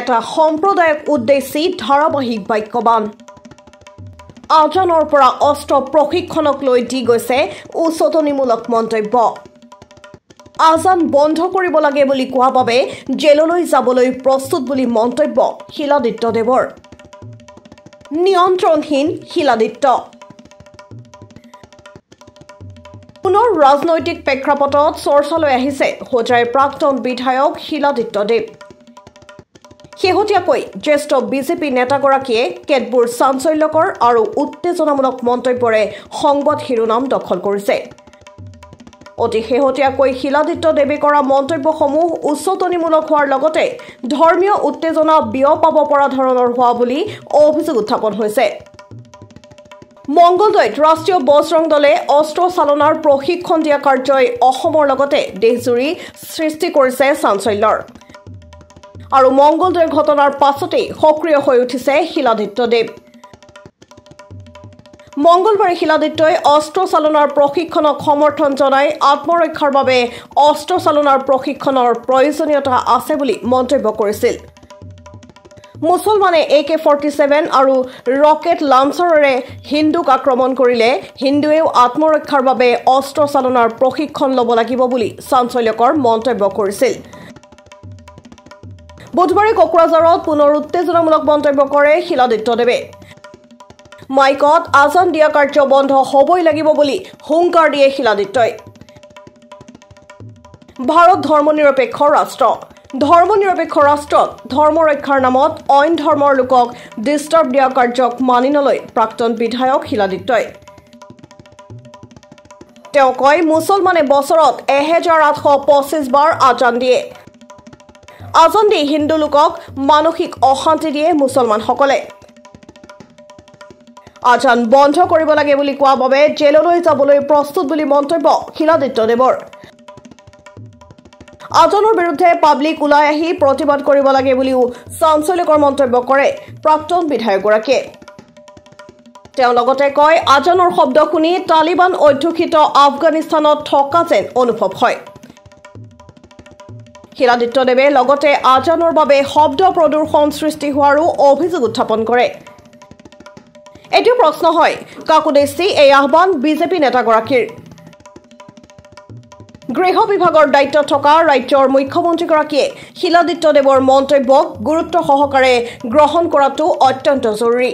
এটা সম্প্ৰদায়ক উদ্দেশ্যি ধাৰাবাহিক বাক্যবান। আজানৰ পৰা অস্ত্ৰ প্ৰশিক্ষণক লৈ দি গৈছে উচতনিমূলক মন্তব্য। আজান বন্ধ কৰিব লাগে বুলি কোৱা বাবে জেললৈ যাবলৈ প্ৰস্তুত বুলি মন্তব্য শিলাদিত্যদেৱৰ নিয়ন্ত্ৰণহীন শিলাদিত্য। পুনৰ ৰাজনৈতিক প্ৰেক্ষাপটত চৰ্চালৈ আহিছে হোজাইৰ প্ৰাক্তন বিধায়ক শিলাদিত্যদেৱ শেহতীয়াকৈ জ্যেষ্ঠ বিজেপি নেতাগৰাকীয়ে কেতবোৰ চাঞ্চল্যকৰ আৰু উত্তেজনামূলক মন্তব্যৰে সংবাদ শিৰোনাম দখল কৰিছে। অতি শেহতীয়াকৈ শিলাদিত্য দেৱী কৰা মন্তব্যসমূহ উচ্চতনিমূলক হোৱাৰ লগতে ধৰ্মীয় উত্তেজনা বিয়পাব পৰা ধৰণৰ হোৱা বুলি অভিযোগ উত্থাপন হৈছে। মংগলদৈত ৰাষ্ট্ৰীয় বজৰং দলে অস্ত্ৰ চালনাৰ প্ৰশিক্ষণ দিয়া কাৰ্যই অসমৰ লগতে দেশজুৰি সৃষ্টি কৰিছে চাঞ্চল্যৰ। আৰু মংগলদৈৰ ঘটনাৰ পাছতেই সক্ৰিয় হৈ উঠিছে শিলাদিত্যদেৱ মংগলবাৰে শিলাদিত্যই অস্ত্ৰ চালনাৰ প্ৰশিক্ষণক সমৰ্থন জনাই আত্মৰক্ষাৰ বাবে অস্ত্ৰ চালনাৰ প্ৰশিক্ষণৰ প্ৰয়োজনীয়তা আছে বুলি মন্তব্য কৰিছিল। মুছলমানে এ কে ফৰ্টি ছেভেন আৰু ৰকেট লাঞ্চাৰেৰে হিন্দুক আক্ৰমণ কৰিলে হিন্দুৱেও আত্মৰক্ষাৰ বাবে অস্ত্ৰ চালনাৰ প্ৰশিক্ষণ ল'ব লাগিব বুলি চাঞ্চল্যকৰ মন্তব্য কৰিছিল। বুধবাৰে কোকৰাঝাৰত পুনৰ উত্তেজনামূলক মন্তব্য কৰে শিলাদিত্যদেৱে মাইকত আজান দিয়া কাৰ্য বন্ধ হ'বই লাগিব বুলি হুংকাৰ দিয়ে শিলাদিত্যই। ভাৰত ধৰ্মনিৰপেক্ষ ৰাষ্ট্ৰ। ধৰ্মনিৰপেক্ষ ৰাষ্ট্ৰত ধৰ্ম ৰক্ষাৰ নামত অইন ধৰ্মৰ লোকক ডিষ্টাৰ্ব দিয়া কাৰ্যক মানি নলয় প্ৰাক্তন বিধায়ক শিলাদিত্যই। তেওঁ কয় মুছলমানে বছৰত এহেজাৰ আঠশ পঁচিছ বাৰ আজান দিয়ে। আজান দি হিন্দু লোকক মানসিক অশান্তি দিয়ে মুছলমানসকলে। আজান বন্ধ কৰিব লাগে বুলি কোৱা বাবে জেললৈ যাবলৈ প্ৰস্তুত বুলি মন্তব্য শিলাদিত্যদেৱৰ আজানৰ বিৰুদ্ধে পাব্লিক ওলাই আহি প্ৰতিবাদ কৰিব লাগে বুলিও চাঞ্চল্যকৰ মন্তব্য কৰে প্ৰাক্তন বিধায়কগৰাকীয়ে। তেওঁ লগতে কয় আজানৰ শব্দ শুনি তালিবান অধ্যুষিত আফগানিস্তানত থকা যেন অনুভৱ হয়। শিলাদিত্যদেৱে লগতে আজানৰ বাবে শব্দ প্ৰদূষণ সৃষ্টি হোৱাৰো অভিযোগ উত্থাপন কৰে। এইটো প্ৰশ্ন হয় কাক উদ্দেশ্যি এই আহ্বান বিজেপি নেতাগৰাকীৰ। গৃহ বিভাগৰ দায়িত্বত থকা ৰাজ্যৰ মুখ্যমন্ত্ৰীগৰাকীয়ে শিলাদিত্যদেৱৰ মন্তব্যক গুৰুত্ব সহকাৰে গ্ৰহণ কৰাটো অত্যন্ত জৰুৰী।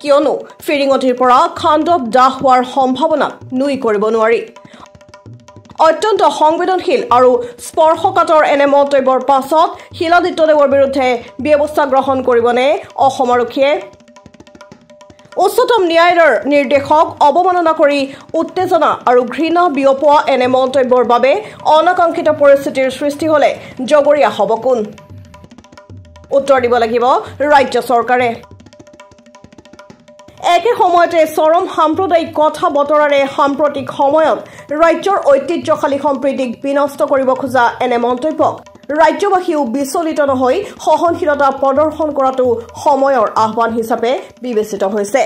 কিয়নো ফিৰিঙতিৰ পৰা খাণ্ডৱ দাহ হোৱাৰ সম্ভাৱনা নুই কৰিব নোৱাৰি। অত্যন্ত সংবেদনশীল আৰু স্পৰ্শকাতৰ এনে মন্তব্যৰ পাছত শিলাদিত্যদেৱৰ বিৰুদ্ধে ব্যৱস্থা গ্ৰহণ কৰিবনে অসম আৰক্ষীয়ে? উচ্চতম ন্যায়ালয়ৰ নিৰ্দেশক অৱমাননা কৰি উত্তেজনা আৰু ঘৃণা বিয়পোৱা এনে মন্তব্যৰ বাবে অনাকাংক্ষিত পৰিস্থিতিৰ সৃষ্টি হলে জগৰীয়া হ'ব কোন? উত্তৰ দিব লাগিব ৰাজ্য চৰকাৰে। একে সময়তে চৰম সাম্প্ৰদায়িক কথা বতৰাৰে সাম্প্ৰতিক সময়ত ৰাজ্যৰ ঐতিহ্যশালী সম্প্ৰীতিক বিনষ্ট কৰিব খোজা এনে মন্তব্যক ৰাজ্যবাসীও বিচলিত নহৈ সহনশীলতা প্ৰদৰ্শন কৰাটো সময়ৰ আহ্বান হিচাপে বিবেচিত হৈছে।